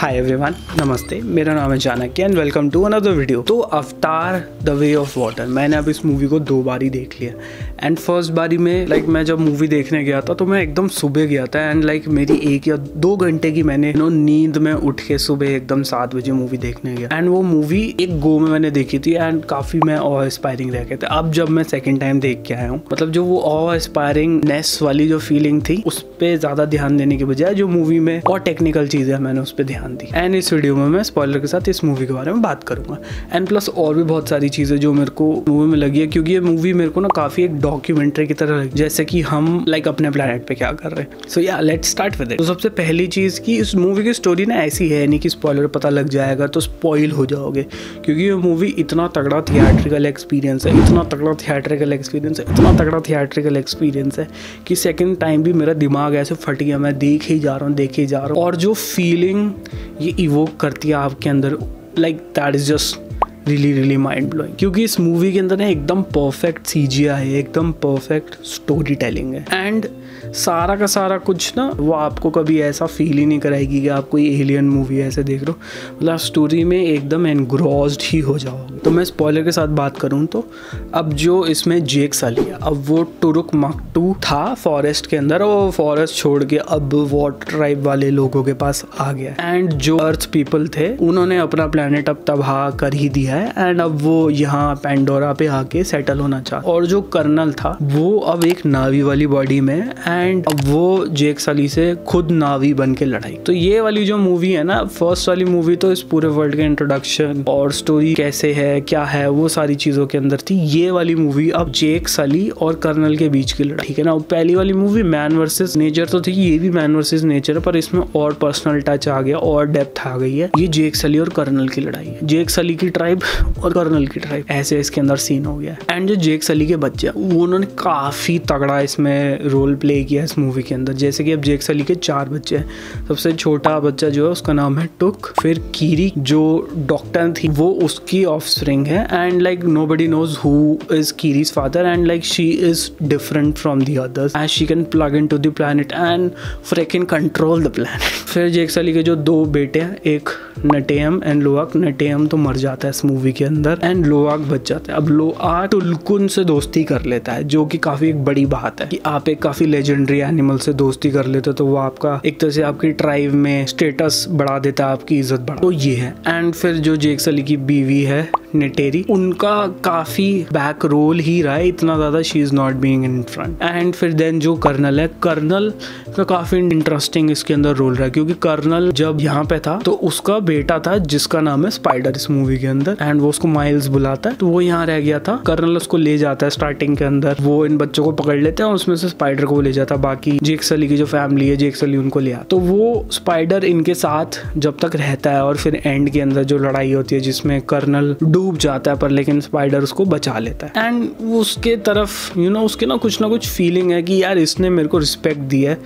Hi everyone नमस्ते मेरा नाम है Janaki and welcome to another video तो Avatar the way of water मैंने अब इस मूवी को दो बार ही देख लिया। एंड फ़र्स्ट बारी में लाइक like, मैं जब मूवी देखने गया था तो मैं एकदम सुबह गया था। एंड लाइक like, मेरी एक या दो घंटे की मैंने नो नींद में उठ के सुबह एकदम सात बजे मूवी देखने गया। एंड वो मूवी एक गो में मैंने देखी थी एंड काफ़ी मैं ऑ इंस्पायरिंग रह गए थे। अब जब मैं सेकेंड टाइम देख के आया हूँ मतलब जो वो ऑ इंस्पायरिंग नेस वाली जो फीलिंग थी उस पर ज़्यादा ध्यान देने के बजाय जो मूवी में और टेक्निकल चीज़ें मैंने उस पर ध्यान दी एंड इस वीडियो में मैं स्पॉइलर के साथ इस मूवी के बारे में बात करूँगा। एंड प्लस और भी बहुत सारी चीज़ें जो मेरे को मूवी में लगी है, क्योंकि ये मूवी मेरे को ना काफ़ी एक डॉक्यूमेंट्री की तरह लगी। जैसे कि हम लाइक अपने प्लानट पे क्या कर रहे हैं। सो या लेट स्टार्ट विद तो सबसे पहली चीज़ की इस मूवी की स्टोरी ना ऐसी है नहीं कि स्पॉइलर पता लग जाएगा तो स्पॉइल हो जाओगे। क्योंकि ये मूवी इतना तगड़ा थिएट्रिकल एक्सपीरियंस है, इतना तगड़ा थिएट्रिकल एक्सपीरियंस है, इतना तगड़ा थिएट्रिकल एक्सपीरियंस है कि सेकेंड टाइम भी मेरा दिमाग ऐसे फट गया। मैं देख ही जा रहा हूँ, देख ही जा रहा हूँ। और जो फीलिंग ये इवोक करती है आपके अंदर like that is just really really mind blowing क्योंकि इस मूवी के अंदर ना एकदम परफेक्ट सी है, एकदम परफेक्ट स्टोरी टेलिंग है. एंड सारा का सारा कुछ ना, वो आपको कभी ऐसा फील ही नहीं कराएगी कि आप कोई एलियन मूवी ऐसे देख रहे हो। मतलब स्टोरी में एकदम एनग्रॉस्ड ही हो जाओगे। तो मैं स्पॉयलर के साथ बात करूँ तो अब जो इसमें जेक सली है, अब वो टुरुक मकटू था फॉरेस्ट के अंदर और फॉरेस्ट छोड़ के अब वॉट ट्राइब वाले लोगों के पास आ गया एंड जो अर्थ पीपल थे, उन्होंने अपना प्लानट अब तबाह कर ही दिया है। एंड अब वो यहाँ पेंडोरा पे आके सेटल होना चाह और जो कर्नल था, वो अब एक नावी वाली बॉडी में एंड अब वो जेक सली से खुद नावी बन के लड़ाई। तो ये वाली जो मूवी है ना फ़र्स्ट वाली मूवी तो इस पूरे वर्ल्ड के इंट्रोडक्शन और स्टोरी कैसे है क्या है वो सारी चीज़ों के अंदर थी। ये वाली मूवी अब जेक सली और कर्नल के बीच की लड़ाई। ठीक है ना? पहली वाली मूवी मैन वर्सेस नेचर तो थी ये भी मैन वर्सेस नेचर पर इसमें और पर्सनल टच आ गया और डेप्थ आ गई है। ये जेक सली और कर्नल की लड़ाई है। जेक सली की ट्राइब और कर्नल की ट्राइब ऐसे इसके अंदर सीन हो गया। एंड जो जेक सली के बच्चे उन्होंने काफ़ी तगड़ा इसमें रोल प्ले किया इस मूवी के अंदर। जैसे कि अब जेक सली के चार बच्चे हैं। सबसे छोटा बच्चा जो है, उसका नाम है टुक फिर कीरी जो डॉक्टर थी, वो उसकी ऑफ़ स्प्रिंग है। And like nobody knows who is Kiri's father and like she is different from the others and she can plug in to the planet and can control the planet फिर Jake Sully के जो दो बेटे हैं, एक नटेम and लोआक नटेयम तो मर जाता है इस मूवी के अंदर। एंड लोआक बच जाता है। अब लोआक टुलकुन से दोस्ती कर लेता है, जो कि काफ़ी एक बड़ी बात है कि आप एक काफ़ी लेजेंडरी एनिमल से दोस्ती कर लेते तो वो आपका एक तरह से आपकी ट्राइब में स्टेटस बढ़ा देता है, आपकी इज़्ज़त बढ़ा। तो ये है। एंड फिर जो जेक सली की बीवी है नेटेरी उनका काफ़ी बैक रोल ही रहा है, इतना ज़्यादा she is not being in front and फिर देन जो कर्नल है, कर्नल का काफ़ी इंटरेस्टिंग इसके अंदर रोल रहा है, क्योंकि कर्नल जब यहाँ पे था तो उसका बेटा था, जिसका नाम है स्पाइडर इस मूवी के अंदर। एंड वो उसको माइल्स बुलाता है तो वो यहाँ रह गया था। कर्नल उसको ले जाता है स्टार्टिंग के अंदर। वो इन बच्चों को पकड़ लेते हैं उसमें से स्पाइडर को ले जाता है। बाकी जेक सली की जो फैमिली है जेक सली उनको लिया। तो वो स्पाइडर इनके साथ जब तक रहता है और फिर एंड के अंदर जो लड़ाई होती है जिसमें कर्नल डूब जाता है पर लेकिन स्पाइडर उसको बचा लेता है। एंड उसके तरफ़ यू you नो know, उसके ना कुछ ना कुछ फीलिंग है कि यार इसने मेरे को रिस्पेक्ट दिया है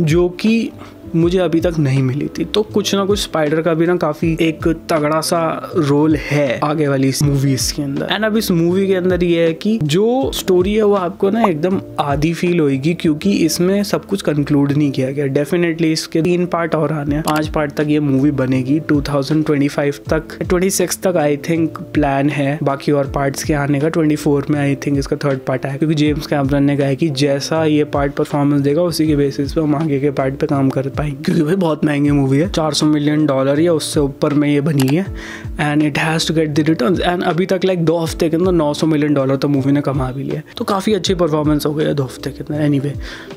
जो कि मुझे अभी तक नहीं मिली थी। तो कुछ ना कुछ स्पाइडर का भी ना काफ़ी एक तगड़ा सा रोल है आगे वाली इस मूवीज़ के अंदर। एंड अब इस मूवी के अंदर ये है कि जो स्टोरी है वो आपको ना एकदम आधी फील होगी क्योंकि इसमें सब कुछ कंक्लूड नहीं किया गया। डेफिनेटली इसके तीन पार्ट और आने हैं। पाँच पार्ट तक ये मूवी बनेगी। 2025 तक 26 तक आई थिंक प्लान है। बाकी और पार्ट्स के आने का 24 में आई थिंक इसका थर्ड पार्ट आया। क्योंकि जेम्स कैमरन ने कहा है कि जैसा ये पार्ट परफॉर्मेंस देगा, उसी के बेसिस पे हम आगे के पार्ट पे काम कर पाएँगे क्योंकि भाई बहुत महँगी मूवी है। 400 मिलियन डॉलर या उससे ऊपर में ये बनी है। And it has to get the return and अभी तक लाइक दो हफ़्ते के अंदर 900 मिलियन डॉलर तो मूवी ने कमा भी लिया तो काफ़ी अच्छी परफॉर्मेंस हो गई है दो हफ़्ते के अंदर एनी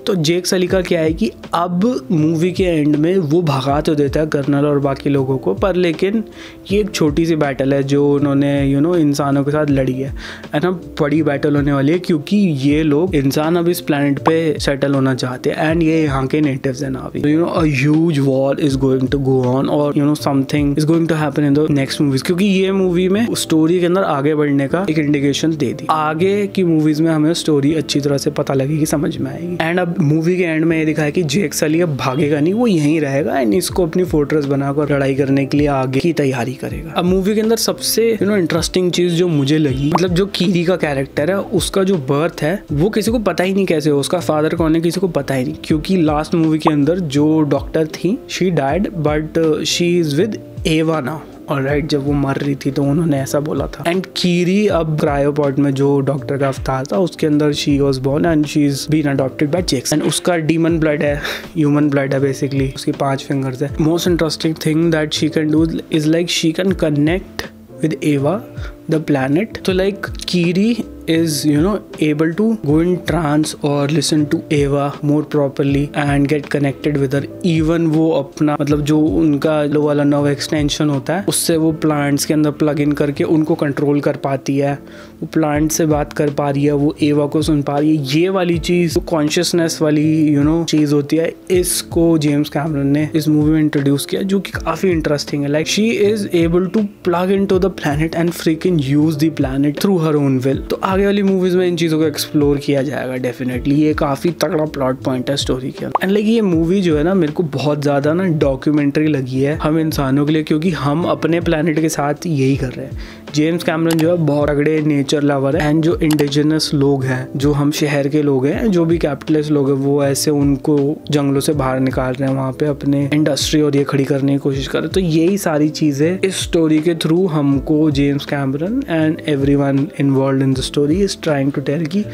तो जेक सली का क्या है कि अब मूवी के एंड में वो भगा तो देता है कर्नल और बाकी लोगों को, पर लेकिन ये एक छोटी सी बैटल है जो उन्होंने यू नो इंसानों के साथ लड़ी है। एंड अब बड़ी बैटल होने वाली है क्योंकि ये लोग इंसान अब इस प्लानट पे सेटल होना चाहते हैं। एंड ये यहाँ के नेटिव्स हैं नावी यू नो huge war is going to go on or, you know, something is going to happen in the next movies. क्योंकि ये मूवी में स्टोरी के अंदर आगे बढ़ने का एक इंडिकेशन दे दी। आगे की मूवीज़ में हमें स्टोरी अच्छी तरह से पता लगेगी, समझ में आएगी। एंड अब मूवी के एंड में ये दिखा कि जेक सली अब भागेगा नहीं, वो यहीं रहेगा एंड इसको अपनी फोर्ट्रेस बनाकर लड़ाई करने के लिए आगे की तैयारी करेगा। अब मूवी के अंदर सबसे यू नो इंटरेस्टिंग चीज़ जो मुझे लगी मतलब जो कीरी का कैरेक्टर है, उसका जो बर्थ है, वो किसी को पता ही नहीं कैसे हो, उसका फादर कौन है, किसी को पता ही नहीं। क्योंकि लास्ट मूवी के अंदर जो डॉक्टर थी she died but she is with Eywa now और राइट जब वो मर रही थी तो उन्होंने ऐसा बोला था। एंड कीरी अब क्रायोपॉट में जो डॉक्टर का अवतार था, उसके अंदर she was born and she is been adopted by Jake's and उसका डीमन ब्लड है ह्यूमन ब्लड है बेसिकली उसकी पाँच फिंगर्स है। Most interesting thing that she can do is like she can connect with Eywa the planet. So like Kiri is, you know, able to go in trance or listen to Eva more properly and get connected with her. Even वो अपना मतलब जो उनका लो वाला nerve extension होता है, उससे वो प्लांट्स के अंदर प्लग इन करके उनको कंट्रोल कर पाती है। वो प्लांट से बात कर पा रही है, वो एवा को सुन पा रही है। ये वाली चीज़ कॉन्शियसनेस वाली यू नो चीज़ होती है, इसको जेम्स कैमरन ने इस मूवी में इंट्रोड्यूस किया, जो कि काफ़ी इंटरेस्टिंग है। Like she is able to plug in to the planet and free can use the planet through her own will तो आगे वाली मूवीज़ में इन चीज़ों को एक्सप्लोर किया जाएगा डेफिनेटली ये काफ़ी तगड़ा प्लॉट पॉइंट है स्टोरी के एंड लाइक ये मूवी जो है ना, मेरे को बहुत ज़्यादा ना डॉक्यूमेंट्री लगी है हम इंसानों के लिए, क्योंकि हम अपने प्लानट के साथ यही कर रहे हैं. जेम्स कैमरन जो है बहुत तगड़े नेचर लवर है एंड जो इंडिजिनस लोग हैं, जो हम शहर के लोग हैं, जो भी कैपिटलिस्ट लोग हैं, वो ऐसे उनको जंगलों से बाहर निकाल रहे हैं, वहाँ पे अपने इंडस्ट्री और ये खड़ी करने की कोशिश कर रहे हैं। तो यही सारी चीज़ें इस स्टोरी के थ्रू हमको James Cameron and everyone involve in the story is trying to tell की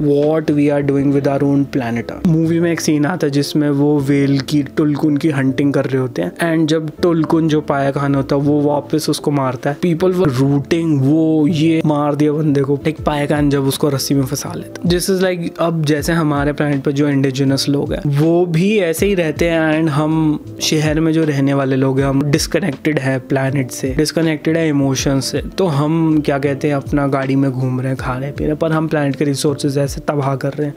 what we are doing with our own planet movie में एक सीन आता है जिसमें वो वेल की टुलकुन की हंटिंग कर रहे होते हैं एंड जब टुलकुन जो पाया खान होता है, वो वापस उसको मारता है। पीपल वो रूटिंग वो, ये, मार दिया बंदे को। एक पाया खान जब उसको रस्सी में फंसा लेता। जिस इज़ लाइक अब जैसे हमारे प्लानट पर जो इंडिजिनस लोग हैं, वो भी ऐसे ही रहते हैं एंड हम शहर में जो रहने वाले लोग हैं, हम डिस्कनेक्टेड है प्लानट से डिस्कनेक्टेड है इमोशन से। तो हम क्या कहते हैं, अपना गाड़ी में घूम रहे हैं, खा रहे पी रहे पर हम प्लानट के रिसोर्सेज ऐसे तबाह कर रहे हैं।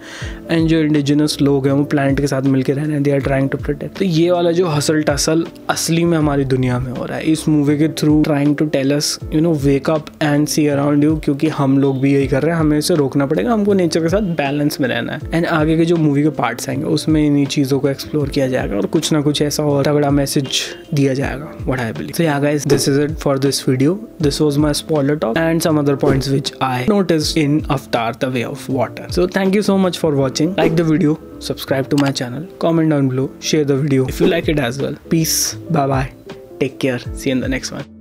एंड जो इंडिजिनस लोग हैं, वो प्लानट के साथ मिलकर रह रहे हैं they are trying to protect तो ये वाला जो हसल टसल असली में हमारी दुनिया में हो रहा है, इस मूवी के through trying to tell us you know wake up and see around you क्योंकि हम लोग भी यही कर रहे हैं, हमें इसे रोकना पड़ेगा, हमको नेचर के साथ बैलेंस में रहना है। एंड आगे के जो मूवी के पार्ट्स आएँगे, उसमें इन्हीं चीज़ों को एक्सप्लोर किया जाएगा और कुछ ना कुछ ऐसा और तगड़ा मैसेज दिया जाएगा what I believe so yeah guys this is it for this video this was my spoiler talk and some other points which I notice in Avatar the way of water so thank you so much for watching. Like the video, subscribe to my channel, comment down below the video if you like it as well. Peace. Bye bye take care. See you in the next one.